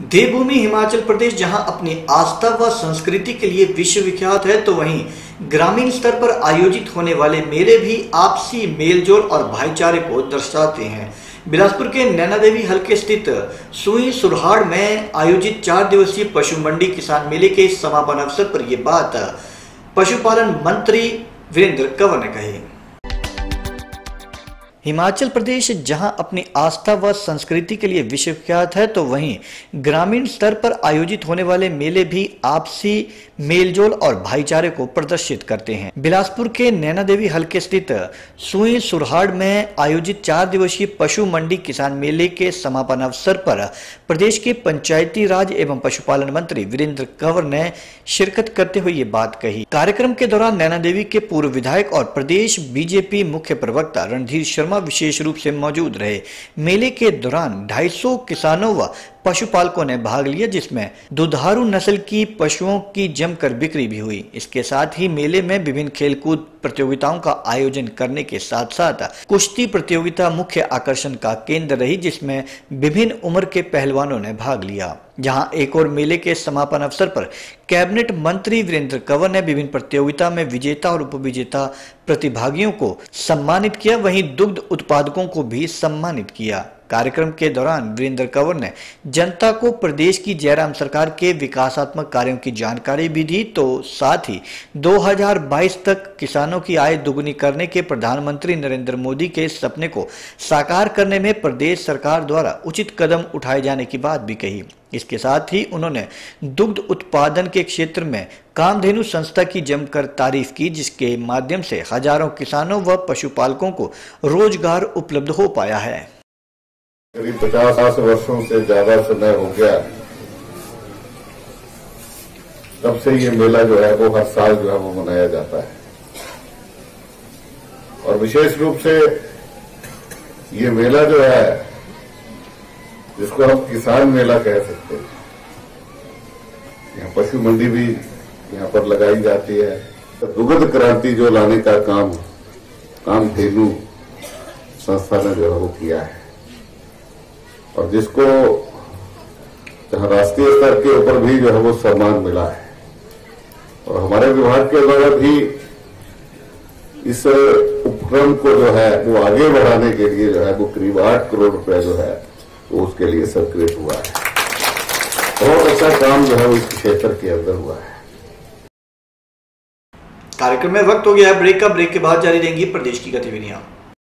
देवभूमि हिमाचल प्रदेश, जहाँ अपनी आस्था व संस्कृति के लिए विश्वविख्यात है तो वहीं ग्रामीण स्तर पर आयोजित होने वाले मेले भी आपसी मेलजोल और भाईचारे को दर्शाते हैं। बिलासपुर के नैना देवी हल्के स्थित सुई सुरहाड़ में आयोजित चार दिवसीय पशु मंडी किसान मेले के समापन अवसर पर यह बात पशुपालन मंत्री वीरेंद्र कंवर ने कही। हिमाचल प्रदेश, जहाँ अपनी आस्था व संस्कृति के लिए विश्वविख्यात है तो वहीं ग्रामीण स्तर पर आयोजित होने वाले मेले भी आपसी मेलजोल और भाईचारे को प्रदर्शित करते हैं। बिलासपुर के नैना देवी हल्के स्थित सुई सुरहाड़ में आयोजित चार दिवसीय पशु मंडी किसान मेले के समापन अवसर पर प्रदेश के पंचायती राज एवं पशुपालन मंत्री वीरेंद्र कंवर ने शिरकत करते हुए ये बात कही। कार्यक्रम के दौरान नैना देवी के पूर्व विधायक और प्रदेश बीजेपी मुख्य प्रवक्ता रणधीर शर्मा विशेष रूप से मौजूद रहे। मेले के दौरान 250 किसानों व पशुपालकों ने भाग लिया, जिसमें दुधारू नस्ल की पशुओं की जमकर बिक्री भी हुई। इसके साथ ही मेले में विभिन्न खेलकूद प्रतियोगिताओं का आयोजन करने के साथ साथ कुश्ती प्रतियोगिता मुख्य आकर्षण का केंद्र रही, जिसमें विभिन्न उम्र के पहलवानों ने भाग लिया। जहाँ एक और मेले के समापन अवसर पर कैबिनेट मंत्री वीरेंद्र कंवर ने विभिन्न प्रतियोगिता में विजेता और उपविजेता प्रतिभागियों को सम्मानित किया। वहीं दुग्ध उत्पादकों को भी सम्मानित किया। कार्यक्रम के दौरान वीरेंद्र कंवर ने जनता को प्रदेश की जयराम सरकार के विकासात्मक कार्यों की जानकारी भी दी तो साथ ही 2022 तक किसानों की आय दुगुनी करने के प्रधानमंत्री नरेंद्र मोदी के सपने को साकार करने में प्रदेश सरकार द्वारा उचित कदम उठाए जाने की बात भी कही। इसके साथ ही उन्होंने दुग्ध उत्पादन के क्षेत्र में कामधेनु संस्था की जमकर तारीफ़ की, जिसके माध्यम से हज़ारों किसानों व पशुपालकों को रोज़गार उपलब्ध हो पाया है। करीब पचास आठ वर्षों से ज़्यादा समय हो गया तब से ये मेला जो है, वो हर साल जो है, वो मनाया जाता है। और विशेष रूप से ये मेला जो है, जिसको हम किसान मेला कह सकते हैं। यहाँ पशु मंडी भी यहाँ पर लगाई जाती है। तो दुग्ध क्रांति जो लाने का काम काम धेनु संस्था ने जो है, वो किया है। और जिसको राष्ट्रीय स्तर के ऊपर भी जो है वो सम्मान मिला है। और हमारे विभाग के द्वारा भी इस उपक्रम को जो है वो आगे बढ़ाने के लिए जो है वो करीब आठ करोड़ रुपया जो है वो उसके लिए सर्कुलेट हुआ है। बहुत अच्छा काम जो है इस क्षेत्र के अंदर हुआ है। कार्यक्रम में वक्त हो गया है। ब्रेक का ब्रेक के बाद जारी रहेंगी प्रदेश की गतिविधियाँ।